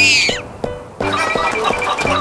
Ha ha ha ha ha!